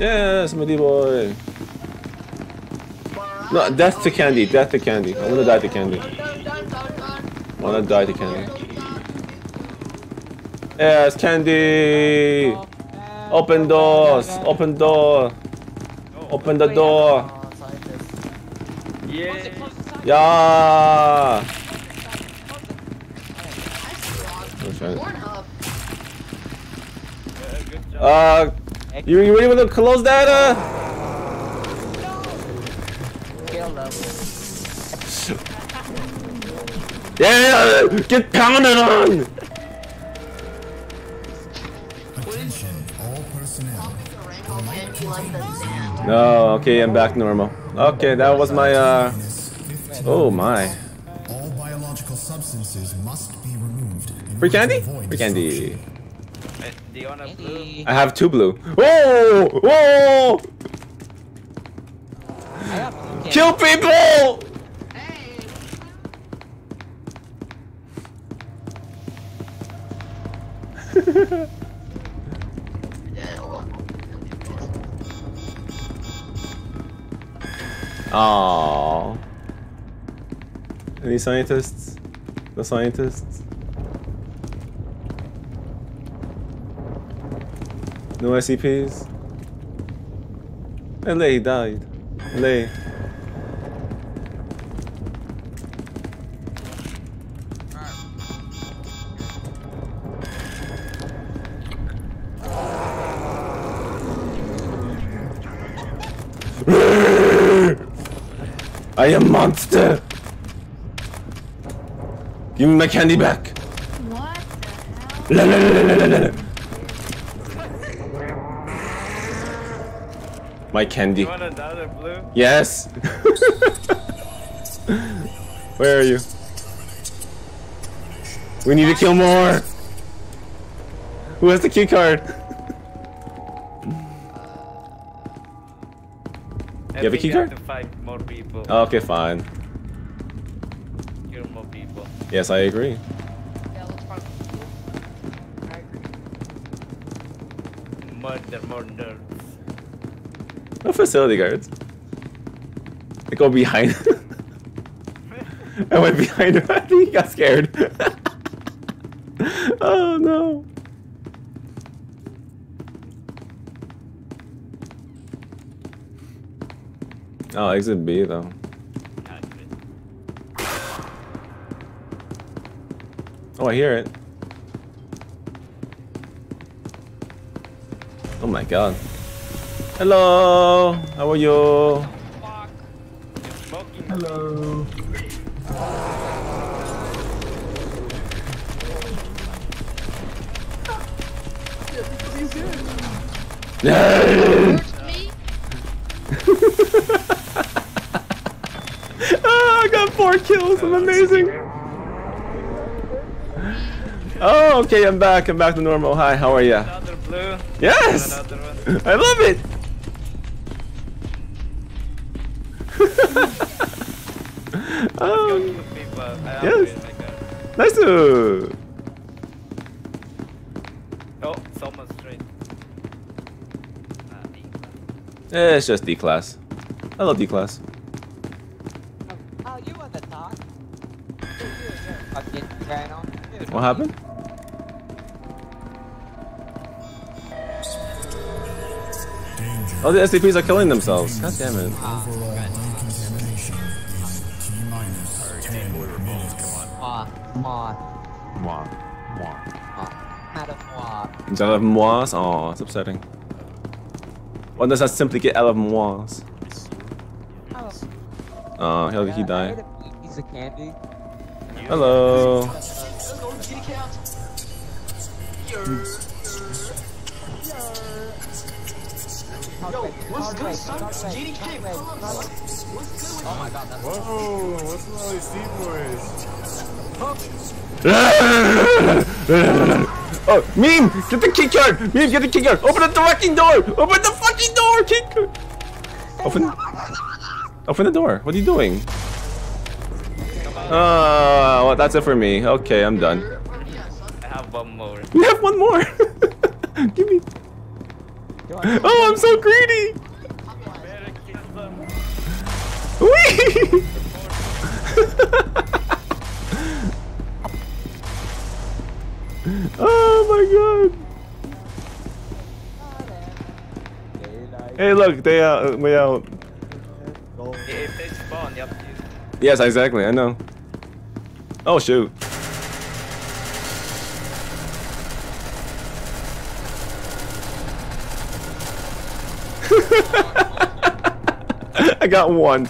Yes, Midi boy. No, death to candy, death to candy. I wanna die to candy. I wanna die to candy. Yes, candy! Open doors! Open door! Open the door! Yeah. Yeah! Okay. Pornhub. Good job. Uh, you, you ready with the close that? Uh? Kill. Yeah, get pounded on! Attention, all personnel. The rainbow man be like the sand. No, okay, I'm back normal. Okay, that was my, uh, Minus oh my. All biological substances must be removed. Free candy? Free candy. Destruction. Do you want a blue? I have two blue. Whoa! Whoa! I have blue candy. Kill people! Hey. Aww. Any scientists? The scientists? No SCPs? LA died. LA. I am monster! Give me my candy back! What the hell? La la la My candy. You want another blue? Yes! Where are you? We need to kill more! Who has the key card? You have a key card? to fight more people. Okay, fine. Kill more people. Yes, I agree. Yeah, let's find I agree. Murder, murder. No facility guards. I go behind. I went behind him. I think he got scared. oh no. Oh, exit B though. Oh, I hear it. Oh my god. Hello. How are you? Fuck. You're smoking. Hello. No. Me? Ah, I got four kills. I'm amazing. Oh, okay. I'm back. I'm back to normal. Hi. How are you? Yes. I love it. Go oh, kill people. I Yes. yes. my god. nice to. Oh, someone straight. Eh, it's just D class. I love D class. Oh, you want to talk? You and your fucking channel. Dude, What happened? Danger. Oh, the SCPs are killing themselves. God damn it. Minutes. Moi, moi, Moi. Moi. Madam moi. Is that 11 mois? Oh, it's upsetting. Why does that simply get 11 mois? Oh, Oh, how did he yeah, die? ate a piece of candy. Hello. Let's go, kitty cat. Yo, what's good, son? GDK, pull up. What's good with Oh my god, that's Whoa, what's with all these Steve boys? Oh, meme! Get the key card! Meme, get the key card! Open the fucking door! Open the fucking door! Key card! Open. Open the door. What are you doing? Oh, well, that's it for me. Okay, I'm done. I have one more. We have one more. Give me. Oh, I'm so greedy. Whee! my god. Hey, look, they out. Uh, way out. Go. If they spawn, you have to use Yes, exactly. I know. Oh shoot. I got one.